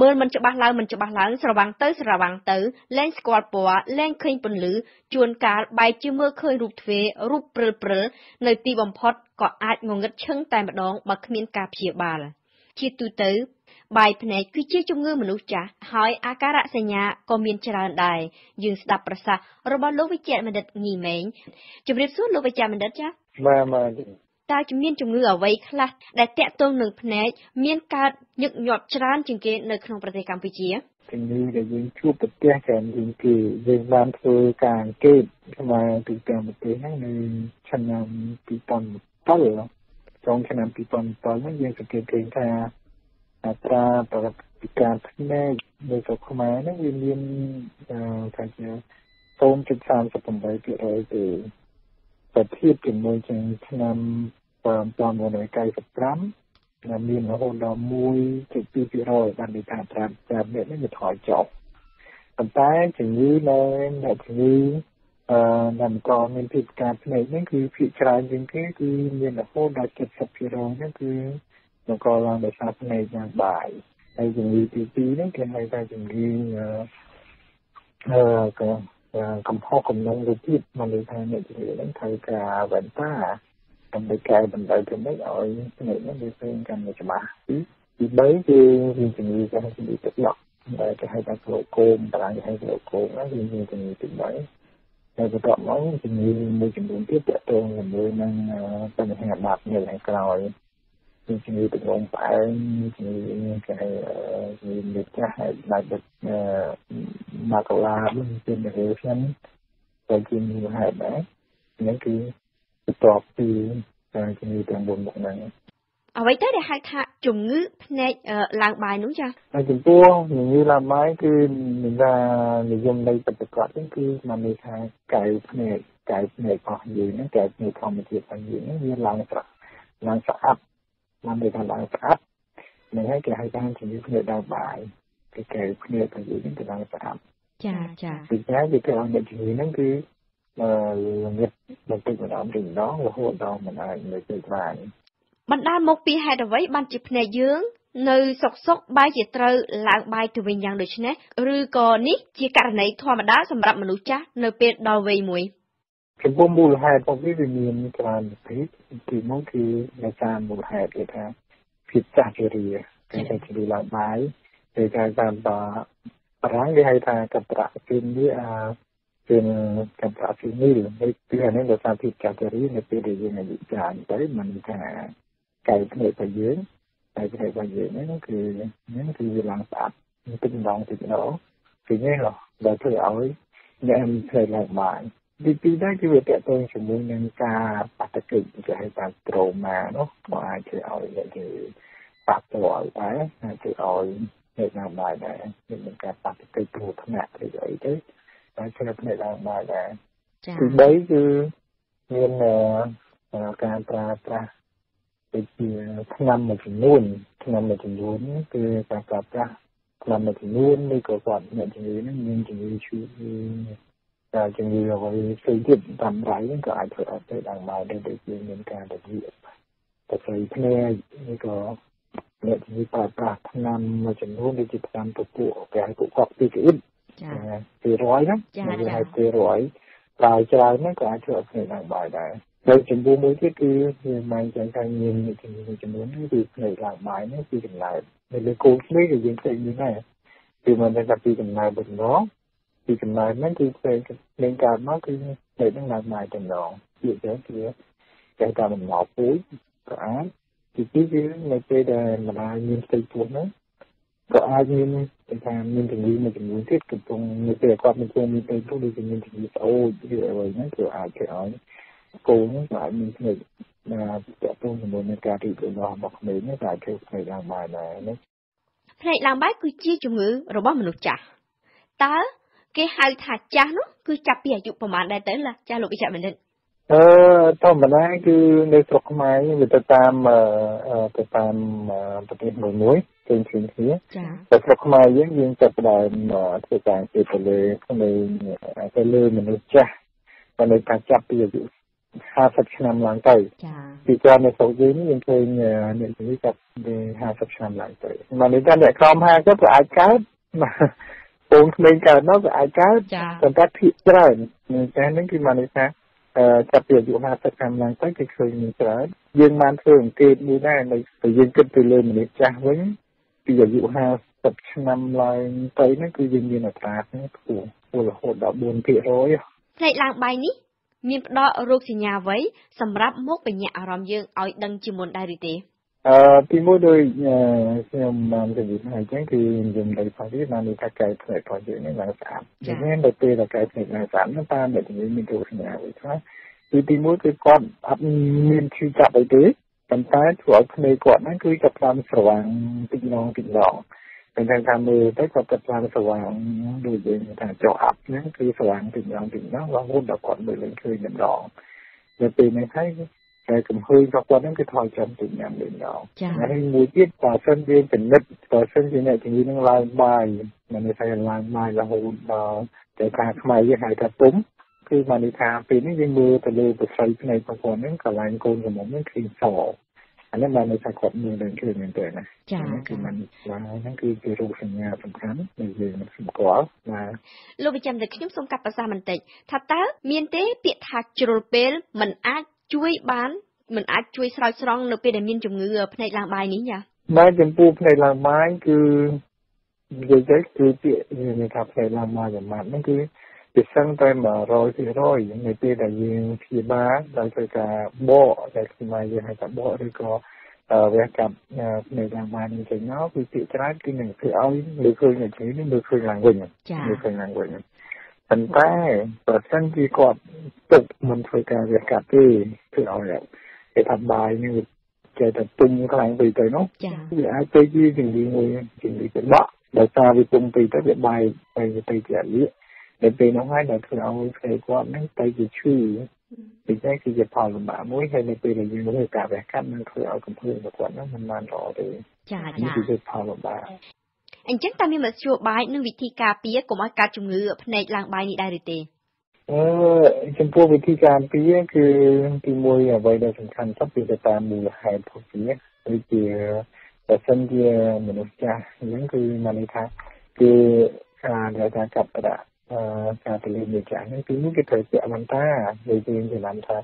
មើលមិនច្បាស់ឡើងមិនច្បាស់ឡើងស្រវាំងទៅស្រវាំងទៅលែងស្គាល់ពណ៌លែងឃើញពន្លឺជួនកាលបែរជាមើលឃើញរូបទ្វេរូបព្រិលព្រិលនៅទីបំផុតក៏អាចងងឹតឈឹងតែម្ដងបើគ្មានការព្យាបាលជាទូទៅបាយភ្នែកគឺជាជំងឺមនុស្សចាស់ហើយអាការៈសញ្ញាក៏មានច្រើនដែរយើងស្ដាប់ប្រសាសន៍របស់លោកវិជ្ជបណ្ឌិតងីម៉េងជម្រាបសួរលោកវិជ្ជបណ្ឌិតចា៎បាទបាទ តើជំនាញជំងឺអ្វីខ្លះដែលតាក់ទងនឹងភ្នែកមានកើតញឹកញាប់ច្រើនជាងគេនៅក្នុងប្រទេសកម្ពុជាជំងឺដែលយើងជួបប្រទះច្រើនជាងគេយើងបានធ្វើការអង្កេតស្មើទូទាំងប្រទេសហ្នឹងនៅឆ្នាំ2007ចុងឆ្នាំ2007ហ្នឹងយើងសង្កេតឃើញថាអត្រាប្រតិការភ្នែកនៅស្រុកខ្មែរហ្នឹងវាមានថាជា0.38%ទេប្រធៀបជាមួយនឹងឆ្នាំ 1995ដែលមានរហូតដល់1.2%បានន័យថាត្រាត្រានេះវាថយចុះប៉ុន្តែជំងឺនៅអ្នកជំងឺអឺដែលក៏មានភាពការភ្នែកនេះគឺភាគច្រើនជាងគេគឺមានរហូតដល់70%ហ្នឹងគឺបង្កឡើងដោយសារភ្នែកយ៉ាងបាយហើយជំងឺទី2ហ្នឹងគេហៅថាជំងឺអឺក៏កំហុសកំណងរូបភាពមកន័យថាអ្នកជំងឺហ្នឹងត្រូវការវ៉ែនតា ដើម្បីកែតម្រូវទៅនេះឲ្យភ្នែកនេះវាឃើញកាន់តែច្បាស់ទីទី3គឺមានជំងឺគេហៅជំងឺទឹកដក់ដែលគេហៅថាក្រូកូមតារាងគេហៅក្រូកូមហ្នឹងវាមានជំងឺទី3ហើយបន្ទាប់មកជំងឺមួយចំនួនទៀតតកតងជាមួយនឹងបញ្ហាបាត់នៅខាងក្រោយជំងឺទឹកនោមផ្អែមជំងឺគេហៅជំងឺមេចាស់ហើយដាច់ទឹកម៉ាកូឡាជានិរេ શન តែជាមូលហេតុដែរនេះគឺ បន្ទាប់ពីការជំងឺទាំង4មុខហ្នឹងអ្វីទៅដែលហៅថាជំងឺភ្នែកឡើងបាយនោះចាហើយចំពោះជំងឺឡើងបាយគឺមានថានិយមនៃបច្ចុប្បន្នហ្នឹងគឺមកន័យថាកែវភ្នែកកែវភ្នែករបស់យើងហ្នឹងកែវភ្នែកធម្មជាតិរបស់យើងហ្នឹងវាឡើងស្រក់ឡើងស្អាតបានន័យថាឡើងស្អាតនឹងហើយគេហៅថាជំងឺភ្នែកឡើងបាយគេកែវភ្នែករបស់យើងហ្នឹងគឺឡើងស្អាតចាចាពីតែវាគេឲ្យអ្នកជំងឺហ្នឹងគឺល្ងឹតបន្តិចម្ដងបន្តិចម្ដងរហូតដល់មិនអាចនៅទៅបានបណ្ដាលមកពីហេតុអ្វីបានជាភ្នែកយើង នៅសុកសុកបែរជាត្រូវឡើងបាយទៅវិញយ៉ាងដូចនេះឬក៏នេះជាករណីធម្មតាសម្រាប់មនុស្សចាស់នៅពេលដល់វ័យមួយចំពោះមូលហេតុរបស់វាវាមានច្រើនប្រភេទទីមួយគឺដោយសារមូលហេតុគេថាភាពចាស់ជរាគេថាជរាឡើងបាយគេថាតាមបារាំងគេហៅថាកប្រាក់ពីនេះអា ជាកម្ប្រាស៊ីនីលហើយពីនេះដោយសារភាពចាស់ជរានៅពេលដែលយើងអាយុច្រើនទៅมันថាកែភ្នែករបស់យើងកែភ្នែករបស់យើងហ្នឹងគឺហ្នឹងគឺវាឡើងស្អាតទឹកម្ដងទឹកម្ដងគឺនេះហ៎ដែលធ្វើឲ្យអ្នកមានផ្លេឡើងបានទីពីរដែរគឺវាតកតងជាមួយនឹងការបាតុកិច្ចគេហៅថាត្រូម៉ានោះក៏អាចធ្វើឲ្យអ្នកគឺបាក់ទៅឲ្យដែរអាចធ្វើឲ្យអ្នកណាបានដែរមានការបាតុកិច្ចគ្រោះថ្នាក់ឬអីទៅ តែជ្រើភ្នែកឡើងបានដែរចា៎ទី3គឺមានការប្រើប្រាស់ដូចជាឆ្នាំមួយចំនួនឆ្នាំមួយចំនួនគឺការប្រើប្រាស់ឆ្នាំមួយចំនួនឬក៏គាត់អ្នកជំងឺហ្នឹងមានជំងឺឈឺតែជំងឺអ្វីផ្សេងទៀតតាមរៃហ្នឹងក៏អាចធ្វើឲ្យទៅដល់មកដែរដូចជាមានការទៅវាទៅស្រីភ្នែកឬក៏អ្នកជំងឺប្រើប្រាស់ឆ្នាំមួយចំនួនដូចជាឆ្នាំពពួកគេហៅពួកកក់ពីក អ៊ីតចា200ហ្នឹងចាចាហៅ200ប្រើច្រើនហ្នឹងក៏អាចធ្វើឲ្យភ្នែកឡើងបាយដែរហើយចំពោះមួយទៀតគឺវាមិនចឹងថាមានជំងឺចំនួននេះគឺភ្នែកឡើងបាយនេះគឺចម្លែកនៅលើកូនភ្នែកក៏យើងឃើញមានដែរគឺមិនដឹងថាពីចំណាយបំណងពីចំណាយហ្នឹងគឺភ្នែកភ្នែកកើតមកគឺភ្នែកហ្នឹងឡើងបាយតែម្ដងជាចឹងគឺគេថាបំណងពូជក៏អាចទីពីរគឺនៅពេលដែលម្ដាយមានផ្ទៃពោះហ្នឹង ក៏អាចមានគេថាមានជំងឺមួយចំនួនទៀតកំពុងនៅពេលគាត់មានជំងឺទៅទៅដូចជាមានជំងឺស្អូចឬអ្វីហ្នឹងគឺអាចធ្វើឲ្យកូនហ្នឹងអាចមានភ្នែកណាតកតងជាមួយនឹងការរីករាលដាលរបស់ក្មេងនេះក៏អាចធ្វើភ្នែកឡើងបានដែរណាភ្នែកឡើងបាយគឺជាជំងឺរបស់មនុស្សចាស់តើគេហៅថាចាស់នោះគឺចាប់ពីអាយុប្រហែលដែរទៅចាស់លោកវិជ្ជបណ្ឌិតអឺធម្មតាគឺនៅស្រុកខ្មែរវាទៅតាមទៅតាមប្រទេសមួយមួយ ផ្សេងៗគ្នាចាតែស្រុកខ្មែរយើងយើងចាប់ផ្ដើមធ្វើការជាទៅលើក្នុងទៅលើមនុស្សចាស់តែនៅការចាប់ពីអាយុ50ឆ្នាំឡើងទៅចាពីព្រោះនៅស្រុកយើងនេះយើងឃើញអ្នកជំងឺចាប់ពី50ឆ្នាំឡើងទៅមកនេះតែអ្នកក្រោម50ក៏អាចកើតពងក្មេងកើតនោះក៏អាចកើតប៉ុន្តែភាគច្រើននៅតែហ្នឹងគឺមកនេះថាចាប់ពីអាយុ50ឆ្នាំឡើងទៅគេឃើញមានច្រើនយើងបានធ្វើអង្កេតមួយដែរនៅតែយើងគិតទៅលើមនុស្សចាស់វិញ ពីអាយុ50ឆ្នាំឡើងទៅហ្នឹងគឺយើងមានអត្រាហ្នឹងខ្ពស់ខ្ពស់រហូតដល់4%ផ្នែកឡើងបាយនេះមានផ្ដល់រោគសញ្ញាអ្វីសម្រាប់មកបញ្ញាអារម្មណ៍យើងឲ្យដឹងជាមុនដែរឬទេអឺទីមួយដោយខ្ញុំបាននិយាយថាអញ្ចឹងគឺខ្ញុំលើផងទៀតបានថាកែផ្នែករបស់យើងនេះឡើងស្អាតដូច្នេះនៅពេលដែលកែផ្នែកឡើងស្អាតនោះតាមដែលយើងមានរោគសញ្ញាអ្វីខ្លះគឺទីមួយគឺគាត់អត់មានឈឺចាប់អីទេ ប៉ុន្តែធ្វើឲ្យភ្នែកគាត់ហ្នឹងគឺចាប់ផ្ដើមស្រវាំងតិចម្ដងតិចម្ដងតែថាថាមើលទៅគាត់ចាប់ផ្ដើមស្រវាំងដូចយើងថាចុះអាប់ហ្នឹងគឺស្រវាំងតិចម្ដងតិចម្ដងរហូតដល់គាត់មើលឃើញម្ដងនៅពេលនេះហើយតែកំហុយរបស់គាត់ហ្នឹងគឺថយចុះទៅញ៉ាំលេងដល់ហើយមួយទៀតបើសិនជាពិនិត្យបើសិនជាអ្នកជំងឺហ្នឹងឡើងបាយមិនន័យថាឡើងបាយរហូតដល់តែថាខ្មែរយើងហៅថាពុំ គឺមកនេះថាពេលនេះយើងមើលទៅលើប្រស័យផ្នែករបស់គាត់ហ្នឹងកន្លែងកូនកំមុំហ្នឹងឃើញសអានេះបានន័យថាគាត់មើលឡើងឃើញមែនទេណាចា៎គឺมันឡើងហ្នឹងគឺជារូបសញ្ញាសំខាន់ដែលយើងមិនស្គាល់ណាលោកវិចាំតែខ្ញុំសូមកាត់ប្រសាសន៍បន្តិចថាតើមានទេពាក្យថាជ្រុលពេលมันអាចជួយបានមិនអាចជួយស្រោចស្រង់នៅពេលដែលមានជំងឺភ្នែកឡើងបាយនេះចាបាទចំពោះភ្នែកឡើងបាយគឺនិយាយទៅគឺពាក្យនិយាយថាភ្នែកឡើងបាយប្រមាណហ្នឹងគឺ ពិសឹងតែ100%នៅពេលដែលយើងព្យាបាលដោយធ្វើការបកដែលខ្មែរយើងហៅថាបកឬក៏វះកាប់ភ្នែកឡើងបានចេញមកគឺភាគច្រើនគឺនឹងធ្វើឲ្យលើឃើញនៅជិះនេះលើឃើញឡើងវិញលើឃើញឡើងវិញប៉ុន្តែបើសិនជាគាត់ទុកមិនធ្វើការវះកាត់ទេធ្វើឲ្យគេថាបាយនេះចេះតែទុំខ្លាំងពេកទៅនោះវាអាចទៅជាជំងឺមួយជំងឺច្របាក់ដោយសារវាទុំពេកទៅវាបាយទៅទៅជាអាលៀក នៅពេលនោះហើយដែលធ្វើឲ្យផ្ទៃគាត់ហ្នឹងទៅជាឈឺពីនេះគឺជាផលលំបាកមួយហើយនៅពេលដែលយើងធ្វើការវះកាត់នឹងធ្វើឲ្យកំភ្លើងរបស់គាត់ហ្នឹងមិនបានល្អទេចាចានេះគឺជាផលលំបាកអញ្ចឹងតើមានមធ្យោបាយនិងវិធីការពារកុំឲ្យកើតជំងឺភ្នែកឡើងបាយនេះដែរឬទេអឺចំពោះវិធីការពារគឺទីមួយអ្វីដែលសំខាន់ទៅគឺតាមមូលហេតុរបស់វាដូចជាបើសិនជាមនុស្សចាស់អញ្ចឹងគឺមកន័យថាគឺការដែលការកាត់ផ្ដាក់ ការពលីនៃចាស់នេះគឺនេះគេត្រូវពាក់វ៉ាន់តាដូចយើងចំណាំថា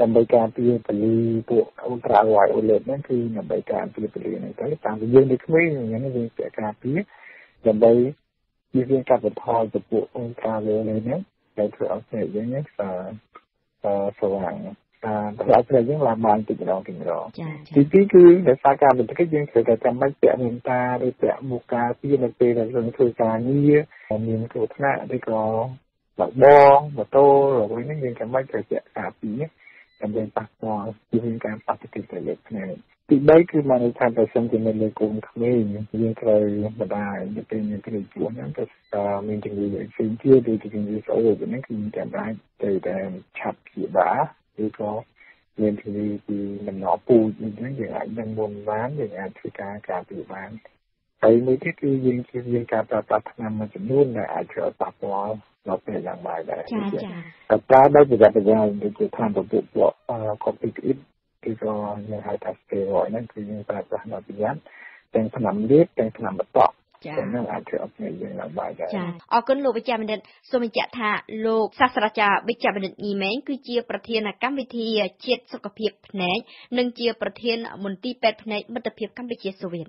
ដើម្បីការពារពលីពួកអ៊ុលត្រាវ៉ៃអូលេតហ្នឹងគឺដើម្បីការពារពលីហ្នឹងទៅតាមយើងនៅក្មេងអញ្ចឹងយើងពាក់ការពារដើម្បីជៀសវាងកាត់បន្ថយទៅពួកអ៊ុលត្រាវ៉ៃអូលេតហ្នឹងដែលធ្វើឲ្យភ្នែកយើងហ្នឹងស្ស្វាងតាម ប្រហែលភ្នែកយើងឡើងបានតិចម្ដងតិចម្ដងទីពីរគឺដោយសារការបន្តិចយើងត្រូវតែចាំបាច់ពាក់មានតាឬពាក់មុខការពារនៅពេលដែលយើងធ្វើការងារមានគ្រោះថ្នាក់ឬក៏បើបងម៉ូតូឬវិញនេះយើងចាំបាច់ត្រូវពាក់ការពារដើម្បីប៉ះពាល់ពីការប៉ះទង្គិចទៅលើភ្នែកទី3គឺមកន័យថាបើសិនជានៅលើកូនក្មេងយើងត្រូវបដាយនៅពេលមានគ្រូជួនហ្នឹងទៅមានជំងឺផ្សេងទៀតដូចជាជំងឺស្អុយហ្នឹងគឺចាំបាច់ទៅតែឆាប់ព្យាបាល ឬក៏មានជំងឺពីដំណពូជអញ្ចឹងយើងអាចដឹងមុនបានយើងអាចធ្វើការការពារបានហើយមួយទៀតគឺយើងជៀសវាងការប្រើប្រាស់ថ្នាំមួយចំនួនដែលអាចធ្វើឲ្យប៉ះពាល់ដល់ពេលយ៉ាងម៉េចដែរចាចាតែប្រើដោយប្រយ័ត្នប្រយែងដូចជាថាប្រភពពួកកូវីដគឺក៏យើងហៅថា steroid ហ្នឹងគឺយើងប្រើប្រាស់ដោយប្រយ័ត្នទាំងថ្នាំលាបទាំងថ្នាំបតក់ ចា៎នឹងអាចធ្វើឲ្យយើងឡើងបាយដែរចា៎អរគុណលោកវិជ្ជបណ្ឌិតសូមបញ្ជាក់ថាលោកសាស្ត្រាចារ្យវិជ្ជបណ្ឌិតញីម៉េងគឺជាប្រធានកម្មវិធីជាតិសុខភាពភ្នែកនិងជាប្រធានមន្ទីរពេទ្យភ្នែកមិត្តភាពកម្ពុជាសូវៀត